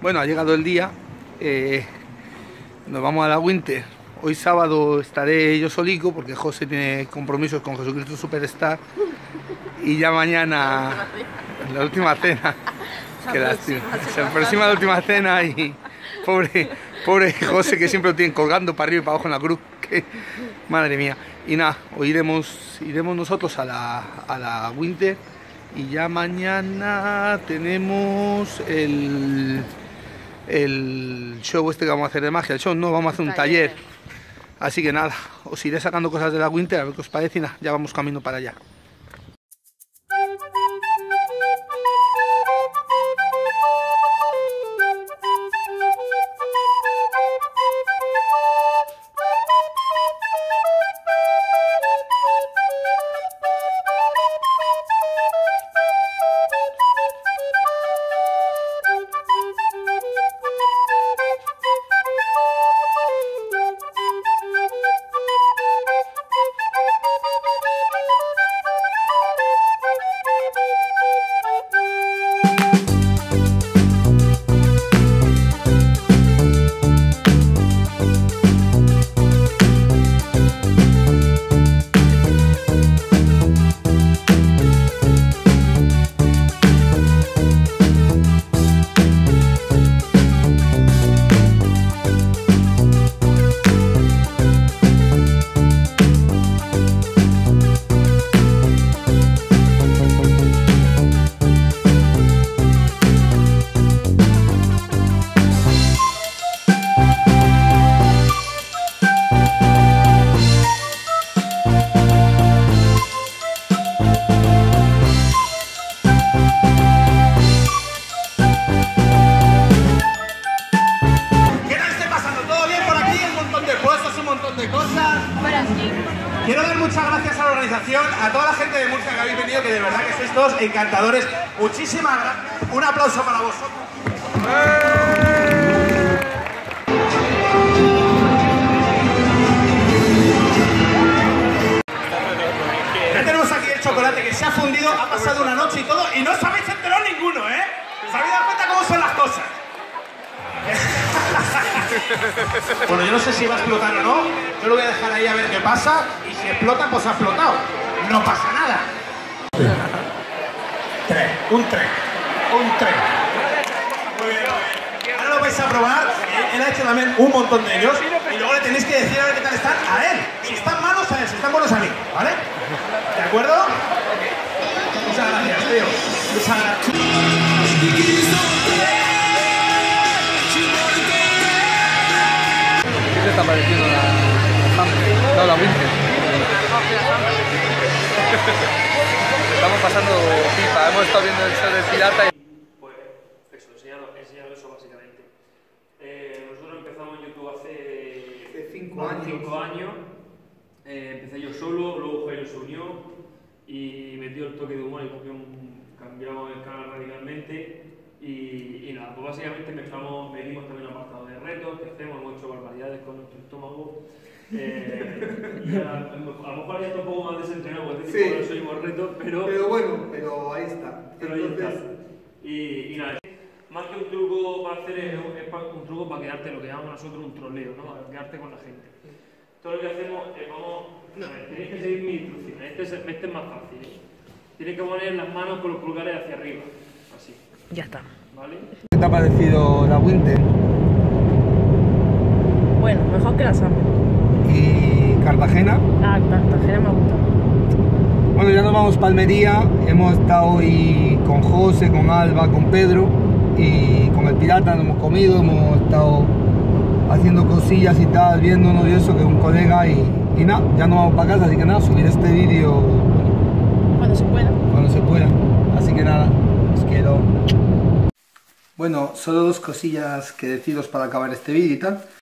Bueno, ha llegado el día. eh, nos vamos a la Winter. Hoy sábado estaré yo solico porque José tiene compromisos con Jesucristo Superstar. Y ya mañana, la última cena. Se que aproxima, lástima. se Se aproxima la última cena y pobre, pobre José que siempre lo tienen colgando para arriba y para abajo en la cruz. Que, madre mía. Y nada, hoy iremos, iremos nosotros a la, a la Winter y ya mañana tenemos el, el show este que vamos a hacer de magia. El show no, vamos a hacer un taller. Taller. Así que nada, os iré sacando cosas de la Winter a ver qué os parece y nada, ya vamos camino para allá. A toda la gente de Murcia que habéis venido, que de verdad que sois todos encantadores. Muchísimas gracias. Un aplauso para vosotros. Ya tenemos aquí el chocolate que se ha fundido, ha pasado una noche y todo, y no os habéis enterado ninguno, ¿eh? ¿Os habéis cuenta cómo son las cosas? Bueno, yo no sé si va a explotar o no. Yo lo voy a dejar ahí a ver qué pasa. Si explota, pues ha explotado. No pasa nada. Tren, un tren, un tren. Muy bien, muy bien. Ahora lo vais a probar. Él- ha hecho también un montón de ellos. Y luego le tenéis que decir a ver qué tal están a él. Si están malos, a él. Si están buenos, a mí. ¿Vale? ¿De acuerdo? Muchas gracias, tío. Muchas gracias. ¿Qué te está pareciendo la, la? No, la Winter. Estamos pasando pipa, hemos estado viendo el show del pirata y... Pues eso, enseñando eso básicamente. Eh, nosotros empezamos en YouTube hace Hace cinco años. cinco años. Eh, empecé yo solo, luego Jairo se unió y metió el toque de humor y cambiamos el canal radicalmente. Y, y nada, pues básicamente mezclamos, medimos también un apartado de retos, que hacemos, hemos hecho barbaridades con nuestro estómago. Eh, y a, a lo mejor ya está un poco más desentrenado, porque Sí. no seguimos retos, pero bueno, pero ahí está. pero ahí está. Y, y nada, más que un truco para hacer es, un truco para quedarte, lo que llamamos nosotros un troleo, ¿no? Para quedarte con la gente. Todo lo que hacemos es vamos. a ver, tenéis que seguir mis instrucciones. Este es, este es más fácil. ¿eh? Tienes que poner las manos con los pulgares hacia arriba. Así. Ya está. ¿Qué te ha parecido la Winter? Bueno, mejor que la Summer. Y Cartagena. Ah, Cartagena me ha gustado. Bueno, ya nos vamos para Almería. Hemos estado hoy con José, con Alba, con Pedro y con el pirata. Nos hemos comido, hemos estado haciendo cosillas y tal, viéndonos y eso, que un colega y, y nada, ya nos vamos para casa. Así que nada, subir este vídeo Cuando se pueda. cuando se pueda. Así que nada, os quiero. Bueno, solo dos cosillas que deciros para acabar este vídeo y tal.